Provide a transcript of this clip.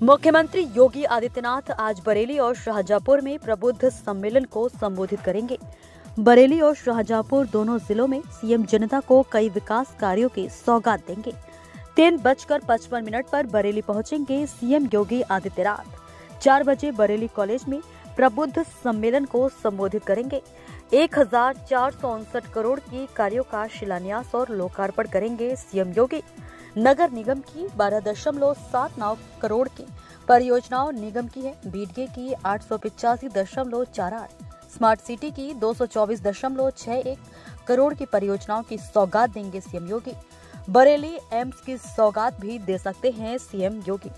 मुख्यमंत्री योगी आदित्यनाथ आज बरेली और शाहजहापुर में प्रबुद्ध सम्मेलन को संबोधित करेंगे। बरेली और शाहजहापुर दोनों जिलों में सीएम जनता को कई विकास कार्यों की सौगात देंगे। तीन बजकर पचपन मिनट पर बरेली पहुँचेंगे सीएम योगी आदित्यनाथ। चार बजे बरेली कॉलेज में प्रबुद्ध सम्मेलन को संबोधित करेंगे। एक हज़ार चार सौ उनसठ करोड़ की कार्यों का शिलान्यास और लोकार्पण करेंगे सीएम योगी। नगर निगम की बारह दशमलव सात नौ करोड़ की परियोजनाओं निगम की है। बीटगे की आठ सौ पिचासी दशमलव चार आठ, स्मार्ट सिटी की दो सौ चौबीस दशमलव छह एक करोड़ की परियोजनाओं की सौगात देंगे सीएम योगी। बरेली एम्स की सौगात भी दे सकते हैं सीएम योगी।